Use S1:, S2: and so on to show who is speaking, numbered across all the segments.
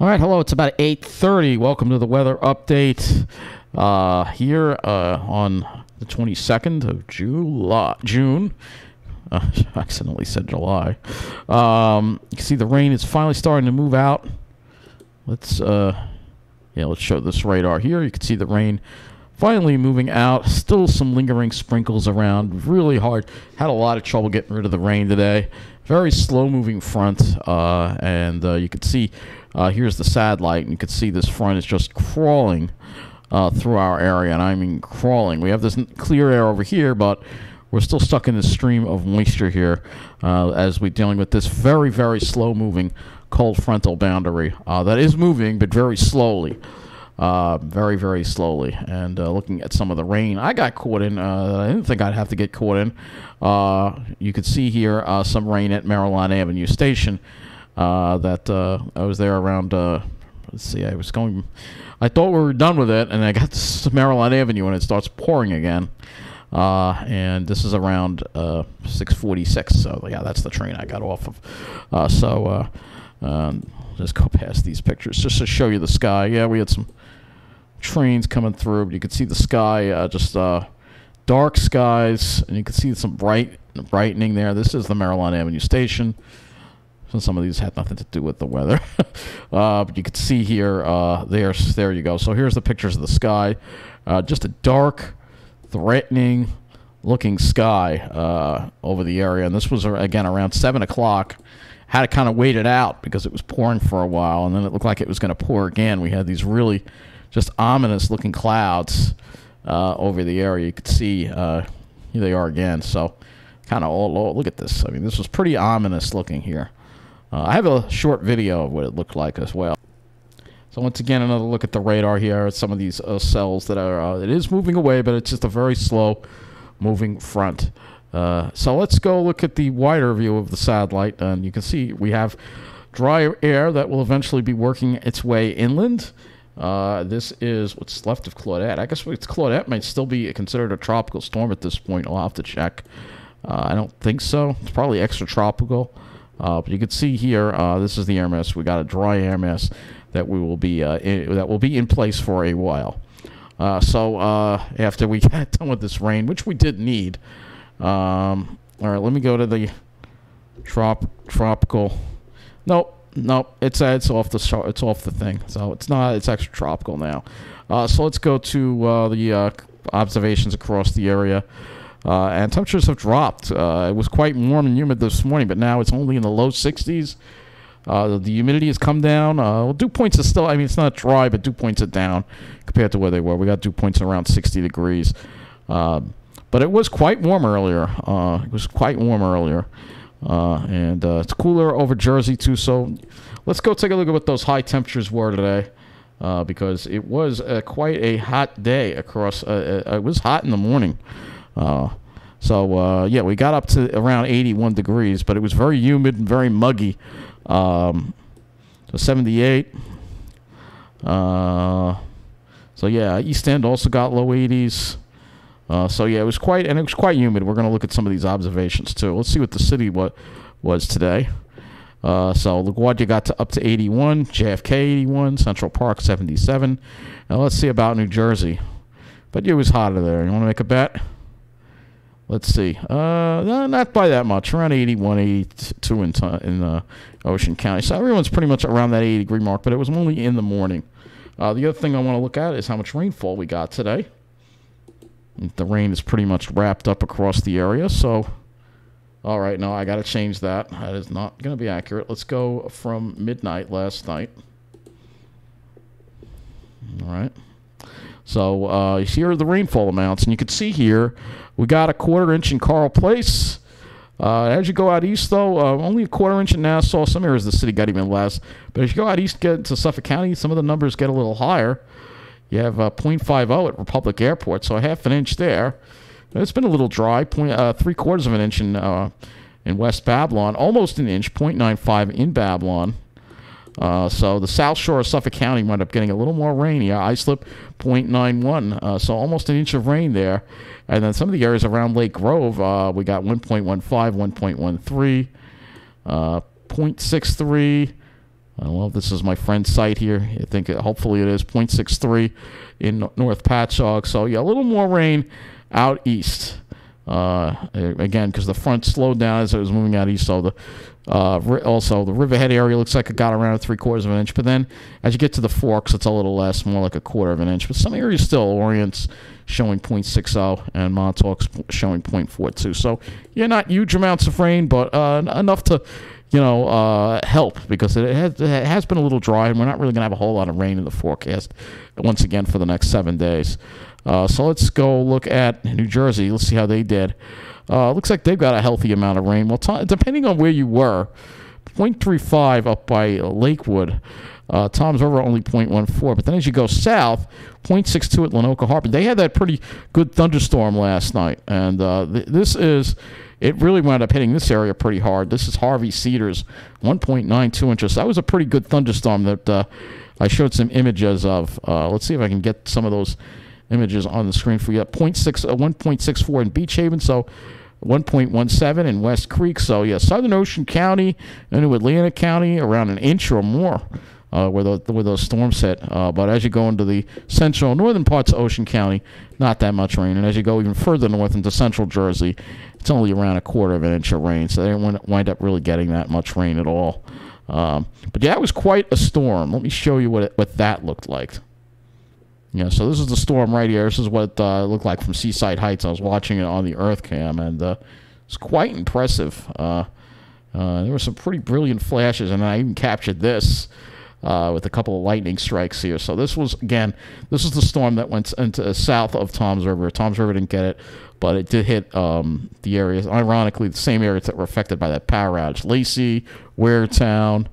S1: All right, hello. It's about 8:30. Welcome to the weather update uh, here uh, on the 22nd of July, June. Uh, I accidentally said July. Um, you can see the rain is finally starting to move out. Let's uh, yeah, let's show this radar here. You can see the rain finally moving out. Still some lingering sprinkles around. Really hard. Had a lot of trouble getting rid of the rain today. Very slow moving front, uh, and uh, you can see uh, here's the satellite, and you can see this front is just crawling uh, through our area, and I mean crawling. We have this clear air over here, but we're still stuck in this stream of moisture here uh, as we're dealing with this very, very slow moving cold frontal boundary uh, that is moving, but very slowly. Uh, very, very slowly. And uh, looking at some of the rain I got caught in, I didn't think I'd have to get caught in. You can see here some rain at Maryland Avenue Station. Uh, that I was there around, let's see, I was going, I thought we were done with it, and I got to Maryland Avenue and it starts pouring again. and this is around 646. So, yeah, that's the train I got off of. so, um, just go past these pictures just to show you the sky. Yeah, we had some trains coming through. You could see the sky, uh, just uh, dark skies, and you can see some bright brightening there. This is the Maryland Avenue station. So some of these had nothing to do with the weather, uh, but you can see here. Uh, there's there you go. So here's the pictures of the sky. Uh, just a dark, threatening looking sky uh, over the area, and this was again around seven o'clock had to kind of wait it out because it was pouring for a while, and then it looked like it was going to pour again. We had these really just ominous looking clouds uh, over the area. You could see uh, here they are again. So kind of all, all look at this. I mean, this was pretty ominous looking here. Uh, I have a short video of what it looked like as well. So once again, another look at the radar here at some of these uh, cells that are. Uh, it is moving away, but it's just a very slow moving front. Uh, so let's go look at the wider view of the satellite, and you can see we have dry air that will eventually be working its way inland. Uh, this is what's left of Claudette. I guess Claudette might still be considered a tropical storm at this point. I'll have to check. Uh, I don't think so. It's probably extratropical. Uh, but you can see here, uh, this is the air mass. We got a dry air mass that we will be uh, in, that will be in place for a while. So after we get done with this rain, which we did need, um, all right, let me go to the trop tropical. Nope nope, it's uh, it's off the it's off the thing. So it's not it's extra tropical now. Uh, so let's go to uh, the observations across the area. Uh, and temperatures have dropped. Uh, it was quite warm and humid this morning, but now it's only in the low 60s. the humidity has come down. well, dew points are still, I mean, it's not dry, but dew points are down compared to where they were. We got dew points around 60 degrees. Um, but it was quite warm earlier. it was quite warm earlier. Uh, and uh, it's cooler over Jersey too. So let's go take a look at what those high temperatures were today, uh, because it was uh, quite a hot day across. Uh, uh, it was hot in the morning. So yeah, we got up to around 81 degrees, but it was very humid and very muggy. Um, so 78. so yeah, East End also got low 80s. Uh, so yeah, it was quite and it was quite humid. We're going to look at some of these observations too. Let's see what the city what was today. Uh, so LaGuardia got to up to 81, JFK 81, Central Park 77. Now let's see about New Jersey. But it was hotter there. You want to make a bet? Let's see. Uh, not by that much. Around 81, 82 in, in uh, Ocean County. So everyone's pretty much around that 80 degree mark, but it was only in the morning. Uh, the other thing I want to look at is how much rainfall we got today. The rain is pretty much wrapped up across the area, so all right, no, I got to change that. That is not going to be accurate. Let's go from midnight last night. All right. So uh, here are the rainfall amounts, and you can see here we got a quarter inch in Carle Place. Uh, as you go out east, though, uh, only a quarter inch in Nassau. Some areas of the city got even less. But as you go out east, get to Suffolk County, some of the numbers get a little higher. You have uh, 0.50 at Republic Airport, so half an inch there. It's been a little dry, point, uh, three quarters of an inch in uh, in West Babylon, almost an inch, 0.95 in Babylon. Uh, so the south shore of Suffolk County wound up getting a little more rain. Yeah, Islip 0.91, uh, so almost an inch of rain there. And then some of the areas around Lake Grove, uh, we got 1.15, 1.13, uh, 0.63, Uh, well, this is my friend's site here. I think it, hopefully it is 0.63 in North Patchogue. So yeah, a little more rain out east. Uh, again, because the front slowed down as it was moving out east. So the uh, also the Riverhead area looks like it got around three quarters of an inch. But then as you get to the Forks, it's a little less, more like a quarter of an inch. But some areas still, Orient's showing 0.60 and Montauk's showing 0.42. So yeah, not huge amounts of rain, but uh, enough to you know, uh, help because it has, it has, been a little dry and we're not really going to have a whole lot of rain in the forecast once again for the next seven days. Uh, so let's go look at New Jersey. Let's see how they did. Uh, looks like they've got a healthy amount of rain. Well, t- depending on where you were, 0.35 up by Lakewood. Uh, Toms River only 0.14. But then as you go south, 0.62 at Lanoka Harbor. They had that pretty good thunderstorm last night. And uh, th- this is, it really wound up hitting this area pretty hard. This is Harvey Cedars, 1.92 inches. That was a pretty good thunderstorm that uh, I showed some images of. Uh, let's see if I can get some of those images on the screen for you. 0.6, uh, 1.64 in Beach Haven, so 1.17 in West Creek. So, yeah, Southern Ocean County into Atlantic County, around an inch or more. Uh, where, the, where those storms hit. Uh, but as you go into the central northern parts of Ocean County, not that much rain. And as you go even further north into central Jersey, it's only around a quarter of an inch of rain. So they didn't wind up really getting that much rain at all. Um, but yeah, it was quite a storm. Let me show you what, it, what that looked like. Yeah, so this is the storm right here. This is what uh, it looked like from Seaside Heights. I was watching it on the Earth Cam, and uh, it's quite impressive. Uh, uh, there were some pretty brilliant flashes, and I even captured this uh, with a couple of lightning strikes here. So this was again, this is the storm that went into uh, south of Toms River. Toms River didn't get it, but it did hit um, the areas. Ironically, the same areas that were affected by that power outage: Lacey, Waretown,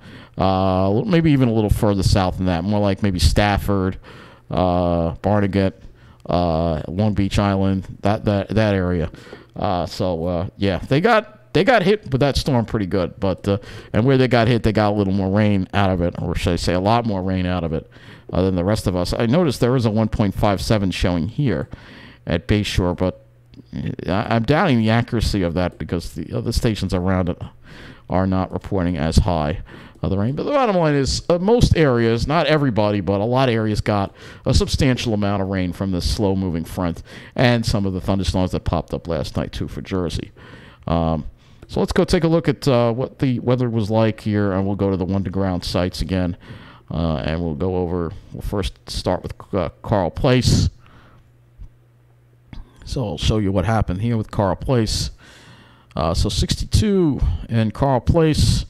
S1: maybe even a little further south than that, more like maybe Stafford uh, Barnegat, uh, Long Beach Island, that that that area. Uh, so uh, yeah, they got they got hit with that storm pretty good, but uh, and where they got hit, they got a little more rain out of it, or should I say, a lot more rain out of it uh, than the rest of us. I noticed there is a 1.57 showing here at Bayshore, but I'm doubting the accuracy of that because the other stations around it are not reporting as high of the rain. But the bottom line is, uh, most areas, not everybody, but a lot of areas got a substantial amount of rain from this slow moving front and some of the thunderstorms that popped up last night, too, for Jersey. Um, so let's go take a look at uh, what the weather was like here, and we'll go to the one to ground sites again. Uh, and we'll go over, we'll first start with uh, Carle Place. So I'll show you what happened here with Carle Place. Uh, so 62 in Carle Place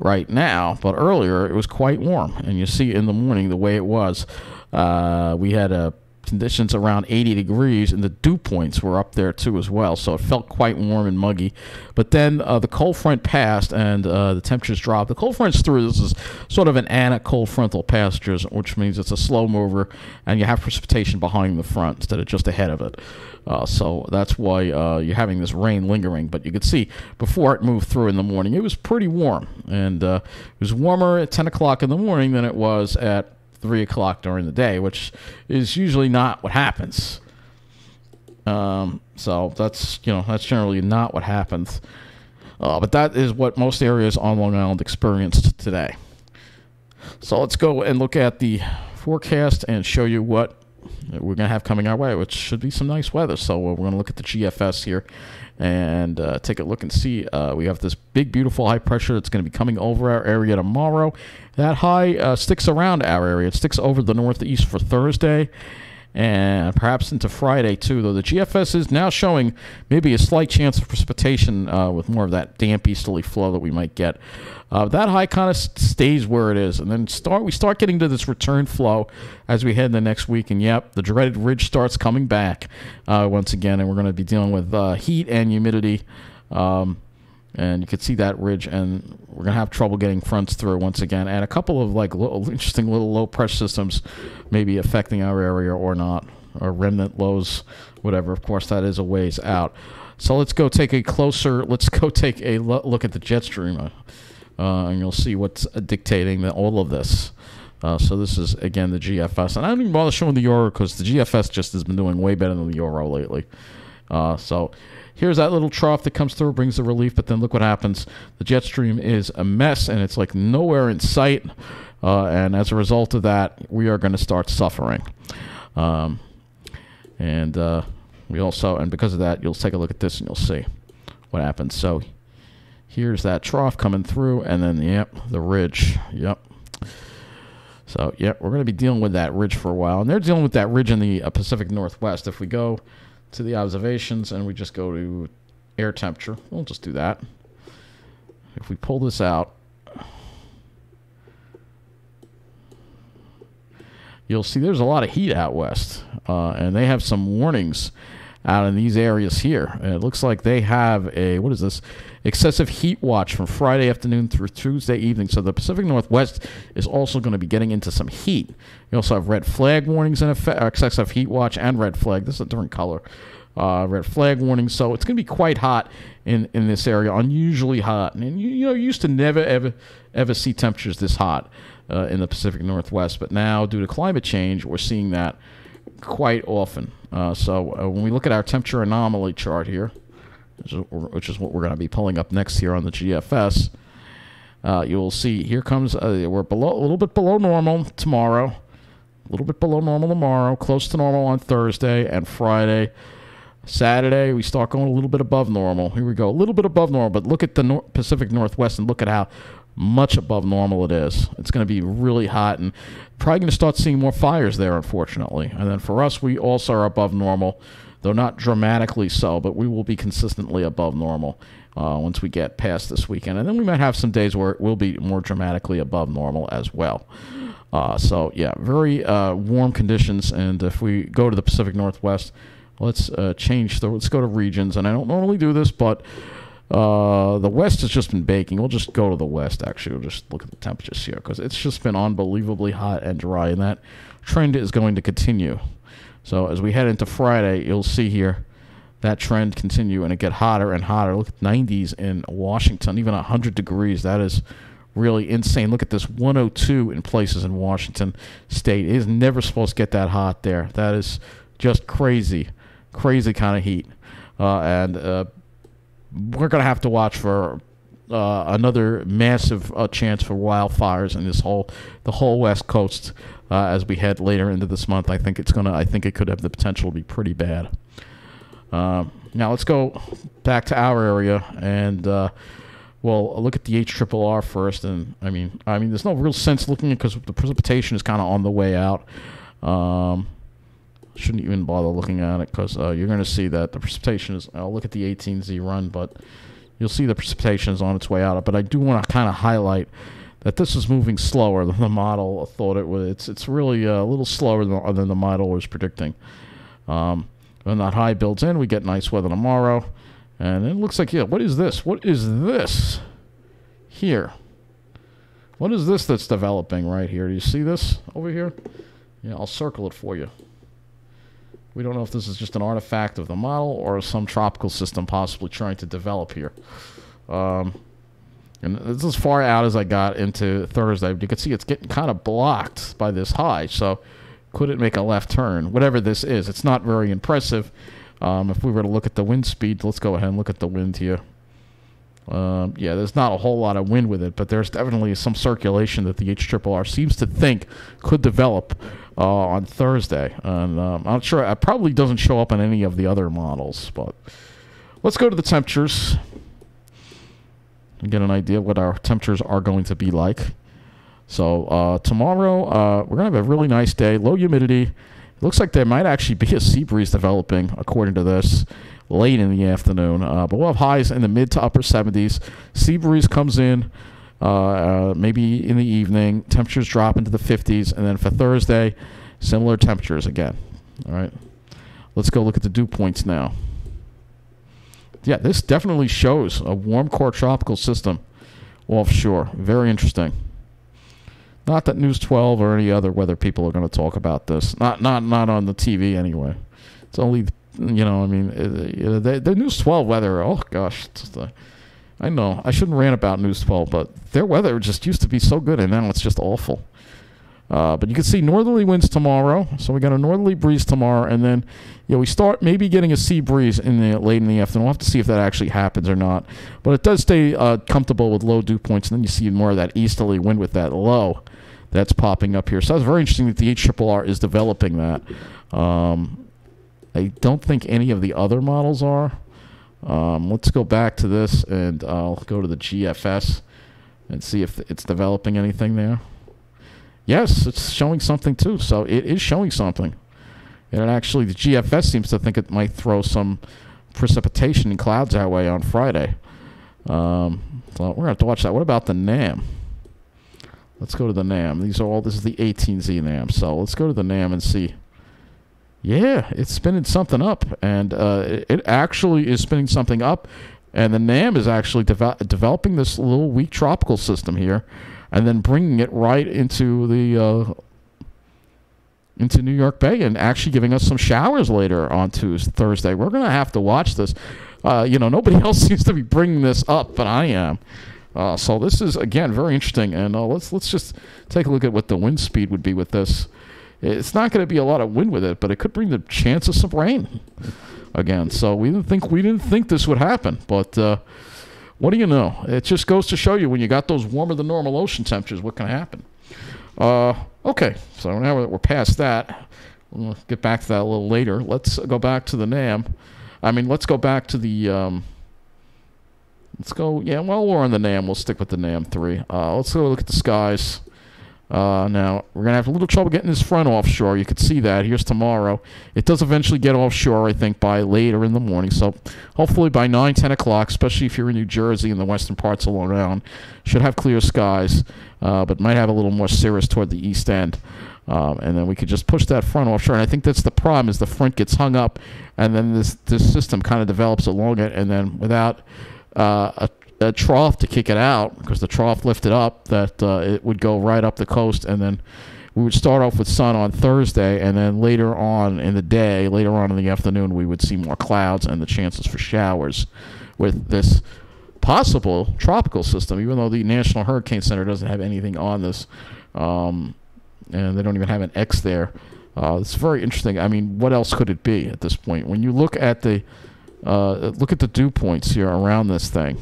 S1: right now, but earlier it was quite warm, and you see in the morning the way it was. Uh, we had a conditions around 80 degrees, and the dew points were up there too as well. So it felt quite warm and muggy. But then uh, the cold front passed, and uh, the temperatures dropped. The cold front's through. This is sort of an ana cold frontal passage, which means it's a slow mover, and you have precipitation behind the front instead of just ahead of it. Uh, so that's why uh, you're having this rain lingering. But you could see before it moved through in the morning, it was pretty warm, and uh, it was warmer at 10 o'clock in the morning than it was at three o'clock during the day, which is usually not what happens. Um, so that's you know that's generally not what happens. Uh, but that is what most areas on Long Island experienced today. So let's go and look at the forecast and show you what we're going to have coming our way, which should be some nice weather. So we're going to look at the GFS here and uh, take a look and see. Uh, we have this big, beautiful high pressure that's going to be coming over our area tomorrow. That high uh, sticks around our area. It sticks over the northeast for Thursday and perhaps into Friday too. Though the GFS is now showing maybe a slight chance of precipitation uh, with more of that damp easterly flow that we might get. Uh, that high kind of stays where it is, and then start we start getting to this return flow as we head the next week. And yep, the dreaded ridge starts coming back uh, once again, and we're going to be dealing with uh, heat and humidity. Um, and you can see that ridge and we're going to have trouble getting fronts through once again. And a couple of like little, interesting little low pressure systems maybe affecting our area or not. Or remnant lows whatever. Of course that is a ways out. So let's go take a closer let's go take a look at the jet stream uh, and you'll see what's dictating the, all of this. Uh, so this is again the GFS, and I don't even bother showing the euro because the GFS just has been doing way better than the euro lately. Uh, so here's that little trough that comes through, brings the relief, but then look what happens. The jet stream is a mess, and it's like nowhere in sight. Uh, and as a result of that, we are going to start suffering. Um, and uh, we also, and because of that, you'll take a look at this and you'll see what happens. So here's that trough coming through, and then, yep, the ridge. Yep. So, yeah, we're going to be dealing with that ridge for a while. And they're dealing with that ridge in the uh, Pacific Northwest. If we go to the observations and we just go to air temperature, we'll just do that. If we pull this out, you'll see there's a lot of heat out west. Uh, and they have some warnings out in these areas here. And it looks like they have a, what is this? Excessive heat watch from Friday afternoon through Tuesday evening. So the Pacific Northwest is also going to be getting into some heat. You also have red flag warnings in effect, uh, excessive heat watch and red flag. This is a different color. Uh, red flag warning. So it's going to be quite hot in, in this area, unusually hot. And you, you know, you used to never, ever, ever see temperatures this hot uh, in the Pacific Northwest. But now, due to climate change, we're seeing that quite often. Uh, so uh, when we look at our temperature anomaly chart here, which is what we're going to be pulling up next here on the GFS, uh, you'll see here comes uh, we're below a little bit below normal tomorrow, a little bit below normal tomorrow, close to normal on Thursday and Friday. Saturday, we start going a little bit above normal. Here we go, a little bit above normal, but look at the nor- Pacific Northwest and look at how much above normal it is. It's going to be really hot and probably going to start seeing more fires there, unfortunately. And then for us, we also are above normal, though not dramatically so, but we will be consistently above normal uh, once we get past this weekend. And then we might have some days where it will be more dramatically above normal as well. Uh, so, yeah, very uh, warm conditions. And if we go to the Pacific Northwest, let's uh, change the, let's go to regions. And I don't normally do this, but uh, the west has just been baking. We'll just go to the west. Actually, we'll just look at the temperatures here because it's just been unbelievably hot and dry, and that trend is going to continue. So as we head into Friday, you'll see here that trend continue and it get hotter and hotter. Look at 90s in Washington, even 100 degrees. That is really insane. Look at this 102 in places in Washington State. It is never supposed to get that hot there. That is just crazy, crazy kind of heat. Uh, and uh, we're going to have to watch for uh, another massive uh, chance for wildfires in this whole the whole West Coast uh, as we head later into this month. I think it's gonna. I think it could have the potential to be pretty bad. Uh, now let's go back to our area and uh, well look at the H first. And I mean, I mean, there's no real sense looking at because the precipitation is kind of on the way out. Um, shouldn't even bother looking at it because uh, you're going to see that the precipitation is. I'll look at the 18Z run, but you'll see the precipitation is on its way out. But I do want to kind of highlight that this is moving slower than the model thought it would. It's it's really uh, a little slower than, than the model was predicting. Um, when that high builds in, we get nice weather tomorrow, and it looks like yeah. What is this? What is this here? What is this that's developing right here? Do you see this over here? Yeah, I'll circle it for you. We don't know if this is just an artifact of the model or some tropical system possibly trying to develop here. Um, and this is as far out as I got into Thursday. You can see it's getting kind of blocked by this high. So could it make a left turn? Whatever this is, it's not very impressive. Um, if we were to look at the wind speed, let's go ahead and look at the wind here. Um, yeah, there's not a whole lot of wind with it, but there's definitely some circulation that the HRRR seems to think could develop on Thursday. And um, I'm sure, it probably doesn't show up on any of the other models, but let's go to the temperatures and get an idea what our temperatures are going to be like. So uh, tomorrow, uh, we're to have a really nice day, low humidity. It looks like there might actually be a sea breeze developing, according to this late in the afternoon. Uh, but we'll have highs in the mid to upper 70s. Sea breeze comes in uh, uh, maybe in the evening. Temperatures drop into the 50s. And then for Thursday, similar temperatures again. All right. Let's go look at the dew points now. Yeah, this definitely shows a warm core tropical system offshore. Very interesting. Not that News 12 or any other weather people are going to talk about this. Not not not on the TV anyway. It's only you know, I mean, uh, the, the News 12 weather, oh gosh, I know I shouldn't rant about News 12, but their weather just used to be so good, and now it's just awful. Uh, but you can see northerly winds tomorrow. So we got a northerly breeze tomorrow, and then you know, we start maybe getting a sea breeze in the late in the afternoon. We'll have to see if that actually happens or not. But it does stay uh, comfortable with low dew points, and then you see more of that easterly wind with that low that's popping up here. So it's very interesting that the HRRR is developing that. Um, I don't think any of the other models are. Um, let's go back to this, and I'll go to the GFS and see if it's developing anything there. Yes, it's showing something too. So it is showing something. And actually, the GFS seems to think it might throw some precipitation and clouds our way on Friday. Um, so we're going to have to watch that. What about the NAM? Let's go to the NAM. These are all, this is the 18Z NAM. So let's go to the NAM and see. Yeah, it's spinning something up. And uh, it actually is spinning something up. And the NAM is actually developing this little weak tropical system here and then bringing it right into the uh, into New York Bay and actually giving us some showers later on Tuesday, Thursday. We're going to have to watch this. Uh, you know, nobody else seems to be bringing this up, but I am. Uh, so this is again very interesting, and uh, let's let's just take a look at what the wind speed would be with this. It's not going to be a lot of wind with it, but it could bring the chance of some rain again. So we didn't think we didn't think this would happen, but uh, what do you know? It just goes to show you when you got those warmer than normal ocean temperatures, what can happen. Uh, okay, so now that we're past that, we'll get back to that a little later. Let's go back to the NAM. I mean, let's go back to the. Um, let's go. Yeah, while we're on the NAM, we'll stick with the NAM three. Uh, let's go look at the skies. Uh, now, we're going to have a little trouble getting this front offshore. You can see that. Here's tomorrow. It does eventually get offshore, I think, by later in the morning. So hopefully by 9, 10 o'clock, especially if you're in New Jersey and the western parts of Long Island, should have clear skies, uh, but might have a little more cirrus toward the east end. Um, and then we could just push that front offshore. And I think that's the problem is the front gets hung up, and then this, this system kind of develops along it, and then without uh, a a trough to kick it out because the trough lifted up that uh, it would go right up the coast and then we would start off with sun on Thursday and then later on in the day later on in the afternoon we would see more clouds and the chances for showers with this possible tropical system even though the National Hurricane Center doesn't have anything on this um, and they don't even have an X there. Uh, it's very interesting. I mean what else could it be at this point? When you look at the uh, look at the dew points here around this thing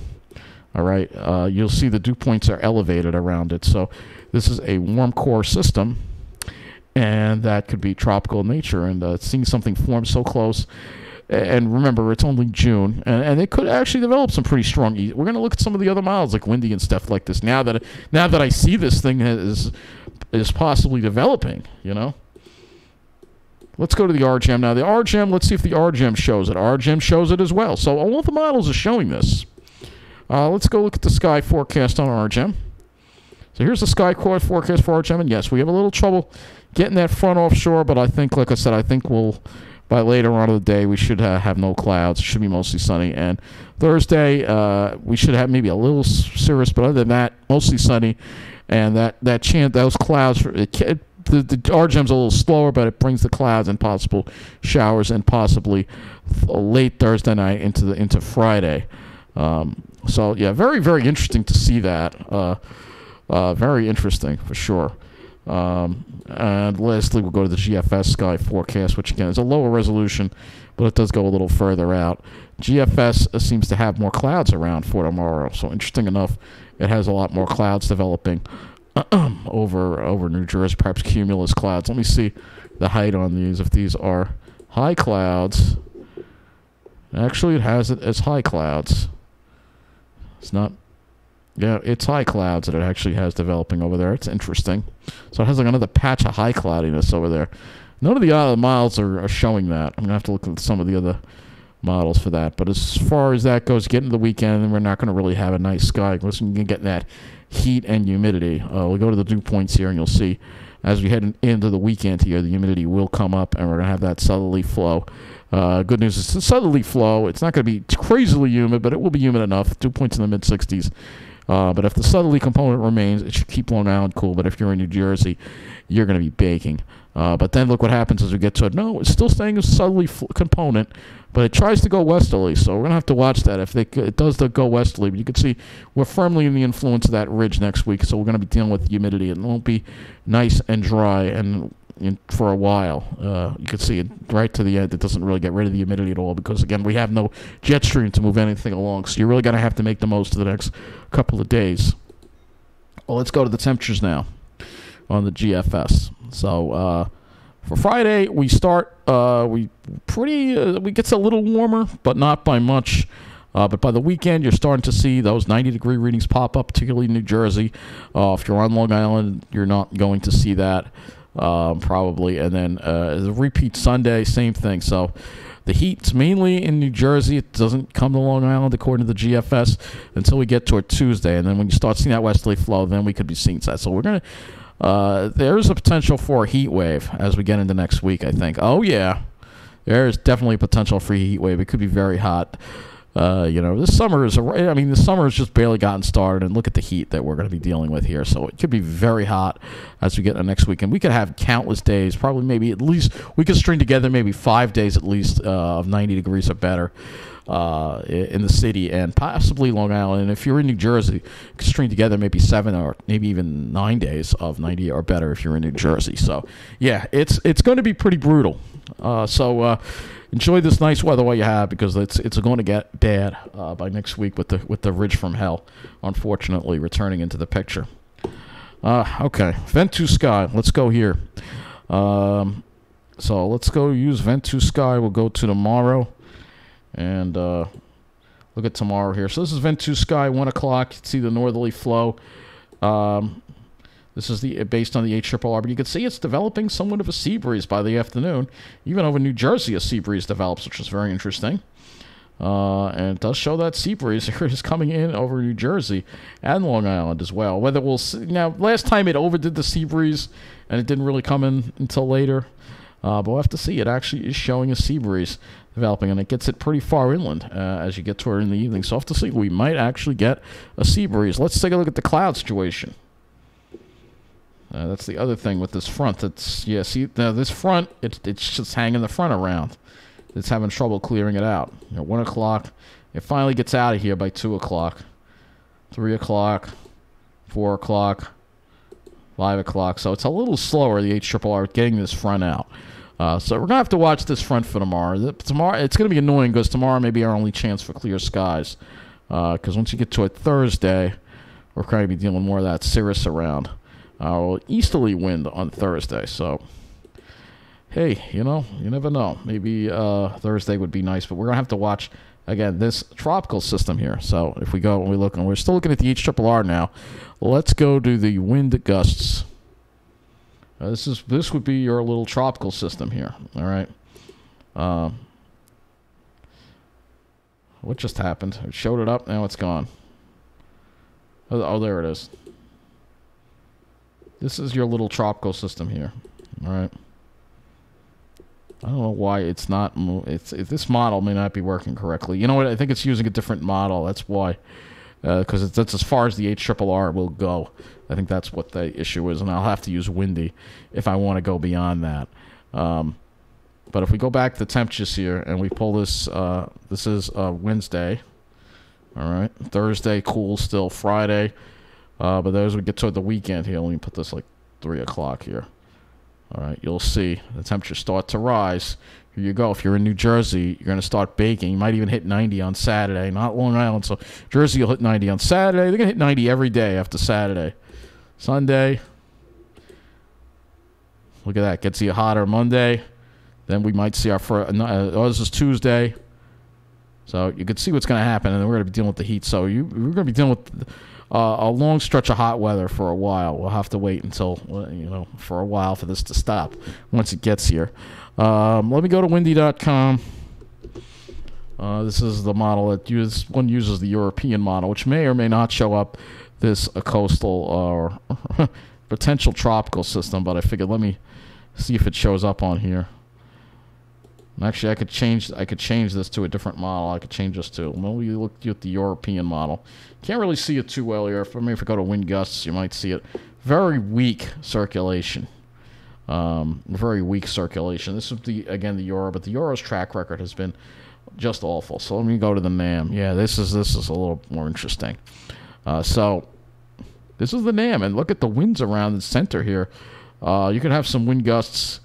S1: all right, uh, you'll see the dew points are elevated around it. So this is a warm core system, and that could be tropical in nature. And uh, seeing something form so close, and remember, it's only June, and, and it could actually develop some pretty strong. E- We're going to look at some of the other models, like windy and stuff like this. Now that now that I see this thing is is possibly developing, you know. Let's go to the RGM now. The RGM, let's see if the RGM shows it. RGM shows it as well. So all of the models are showing this. Uh, let's go look at the sky forecast on RGM. So here's the sky forecast for RGM, and yes, we have a little trouble getting that front offshore, but I think, like I said, I think we'll by later on in the day we should uh, have no clouds. It should be mostly sunny, and Thursday uh, we should have maybe a little cirrus, but other than that, mostly sunny, and that that chance those clouds. It, it, the, the RGM's a little slower, but it brings the clouds and possible showers and possibly late Thursday night into the into Friday. Um, so yeah, very very interesting to see that. Uh, uh, very interesting for sure. Um, and lastly, we'll go to the GFS sky forecast, which again is a lower resolution, but it does go a little further out. GFS seems to have more clouds around for tomorrow. So interesting enough, it has a lot more clouds developing over over New Jersey, perhaps cumulus clouds. Let me see the height on these. If these are high clouds, actually it has it as high clouds. It's not. Yeah, it's high clouds that it actually has developing over there. It's interesting. So it has like another patch of high cloudiness over there. None of the other models are, are showing that. I'm gonna have to look at some of the other models for that. But as far as that goes, getting to the weekend, we're not going to really have a nice sky. We're going to get that heat and humidity. Uh, we'll go to the dew points here, and you'll see as we head into the weekend here, the humidity will come up, and we're going to have that southerly flow. Uh, good news is southerly flow. It's not going to be crazily humid, but it will be humid enough. Dew points in the mid 60s. Uh, but if the southerly component remains, it should keep Long Island cool. But if you're in New Jersey, you're going to be baking. Uh, but then look what happens as we get to it. No, it's still staying a southerly f- component, but it tries to go westerly. So we're going to have to watch that. If they, it does the go westerly, but you can see we're firmly in the influence of that ridge next week. So we're going to be dealing with humidity. It won't be nice and dry and in, for a while. Uh, you can see it right to the end. It doesn't really get rid of the humidity at all because, again, we have no jet stream to move anything along. So you're really going to have to make the most of the next couple of days. Well, let's go to the temperatures now on the GFS. So uh, for Friday, we start. Uh, we pretty. Uh, we gets a little warmer, but not by much. Uh, but by the weekend, you're starting to see those 90 degree readings pop up, particularly in New Jersey. Uh, if you're on Long Island, you're not going to see that um, probably. And then uh, repeat Sunday, same thing. So the heat's mainly in New Jersey. It doesn't come to Long Island according to the GFS until we get toward Tuesday. And then when you start seeing that westerly flow, then we could be seeing that. So we're going to uh, there's a potential for a heat wave as we get into next week. I think. Oh yeah, there is definitely a potential for a heat wave. It could be very hot. Uh, you know, this summer is. A, I mean, the summer has just barely gotten started, and look at the heat that we're going to be dealing with here. So it could be very hot as we get into next week, and we could have countless days. Probably, maybe at least we could string together maybe five days at least uh, of 90 degrees or better uh, in the city and possibly Long Island. And if you're in New Jersey, string together maybe seven or maybe even nine days of 90 or better if you're in New Jersey. So yeah, it's it's going to be pretty brutal. Uh, so uh, enjoy this nice weather while you have because it's it's going to get bad uh, by next week with the with the ridge from hell, unfortunately returning into the picture. Uh, okay, Ventusky. Let's go here. Um, so let's go use Ventusky. We'll go to tomorrow. And uh, look at tomorrow here. So this is Ventusky, 1 o'clock. See the northerly flow. Um, this is the based on the HRRR, but you can see it's developing somewhat of a sea breeze by the afternoon. Even over New Jersey, a sea breeze develops, which is very interesting. Uh, and it does show that sea breeze is coming in over New Jersey and Long Island as well. Whether we'll see, now, last time it overdid the sea breeze, and it didn't really come in until later. Uh, but we'll have to see. It actually is showing a sea breeze developing, and it gets it pretty far inland uh, as you get toward in the evening. So, off to see, we might actually get a sea breeze. Let's take a look at the cloud situation. Uh, that's the other thing with this front. That's yeah. See, now this front, it's it's just hanging the front around. It's having trouble clearing it out. You know, one o'clock, it finally gets out of here by two o'clock, three o'clock, four o'clock, five o'clock. So it's a little slower. The HRRR getting this front out. Uh, so we're gonna have to watch this front for tomorrow. The, tomorrow it's gonna be annoying because tomorrow may be our only chance for clear skies. Because uh, once you get to a Thursday, we're going to be dealing more of that cirrus around. Uh, easterly wind on Thursday. So hey, you know, you never know. Maybe uh, Thursday would be nice, but we're gonna have to watch again this tropical system here. So if we go and we look, and we're still looking at the HRRR now. Let's go to the wind gusts. Uh, this is this would be your little tropical system here. All right. Um, what just happened? It showed it up. Now it's gone. Oh, oh, there it is. This is your little tropical system here. All right. I don't know why it's not. It's it, this model may not be working correctly. You know what? I think it's using a different model. That's why because uh, that's as far as the HRRR will go. I think that's what the issue is, and I'll have to use Windy if I want to go beyond that. Um, but if we go back to temperatures here and we pull this, uh, this is uh, Wednesday. All right, Thursday cool still. Friday, uh, but as we get toward the weekend here, let me put this like three o'clock here. All right, you'll see the temperatures start to rise. Here you go. If you're in New Jersey, you're going to start baking. You might even hit 90 on Saturday, not Long Island. So Jersey will hit 90 on Saturday. They're going to hit 90 every day after Saturday. Sunday. Look at that. Gets you hotter Monday. Then we might see our first. Uh, oh, this is Tuesday. So you can see what's going to happen, and we're going to be dealing with the heat. So you, we're going to be dealing with uh, a long stretch of hot weather for a while. We'll have to wait until uh, you know for a while for this to stop once it gets here. Um, let me go to windy.com. Uh, this is the model that use, one uses the European model, which may or may not show up this a coastal or potential tropical system. But I figured let me see if it shows up on here. Actually, I could change. I could change this to a different model. I could change this to. Well, we look at the European model. Can't really see it too well here. I mean, if I go to wind gusts, you might see it. Very weak circulation. Um, very weak circulation. This is the again the Euro, but the Euro's track record has been just awful. So let me go to the NAM. Yeah, this is this is a little more interesting. Uh, so this is the NAM, and look at the winds around the center here. Uh, you could have some wind gusts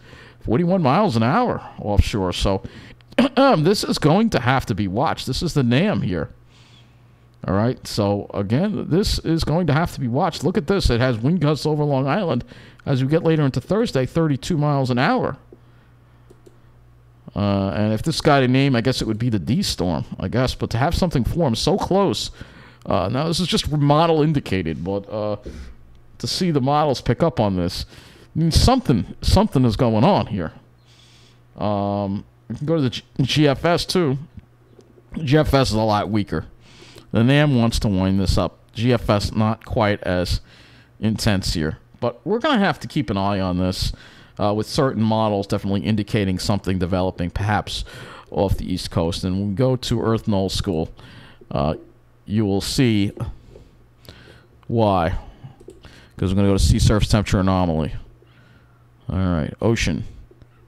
S1: 41 miles an hour offshore. So this is going to have to be watched. This is the NAM here. All right. So again, this is going to have to be watched. Look at this. It has wind gusts over Long Island as we get later into Thursday, 32 miles an hour. Uh, and if this got a name, I guess it would be the D storm, I guess. But to have something form so close, uh, now this is just model indicated, but uh, to see the models pick up on this, something something is going on here. Um, you can go to the G- GFS too. GFS is a lot weaker. The NAM wants to wind this up. GFS not quite as intense here, but we're going to have to keep an eye on this uh, with certain models definitely indicating something developing, perhaps off the East Coast. And when we go to Earth Nullschool, uh, you will see why. Because we're going to go to sea surface temperature anomaly. All right, ocean,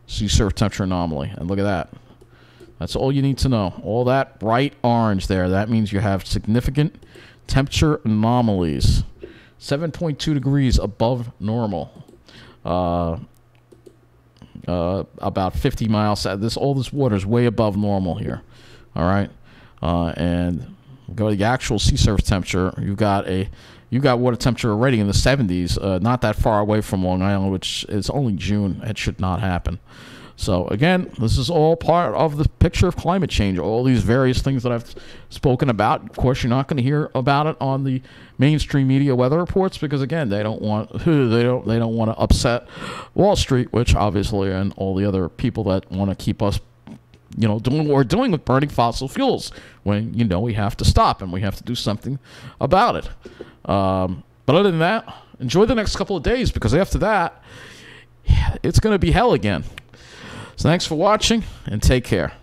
S1: sea surface temperature anomaly. And look at that. That's all you need to know. All that bright orange there, that means you have significant temperature anomalies. 7.2 degrees above normal. Uh, uh, about 50 miles. This all this water is way above normal here. All right, uh, and go to the actual sea surface temperature. You've got a you got water temperature already in the 70s, uh, not that far away from Long Island, which is only June. It should not happen. So again, this is all part of the picture of climate change. All these various things that I've spoken about. Of course, you're not going to hear about it on the mainstream media weather reports because again, they don't want they don't they don't want to upset Wall Street, which obviously and all the other people that want to keep us you know, doing what we're doing with burning fossil fuels when, you know, we have to stop and we have to do something about it. Um, but other than that, enjoy the next couple of days because after that, it's going to be hell again. So thanks for watching and take care.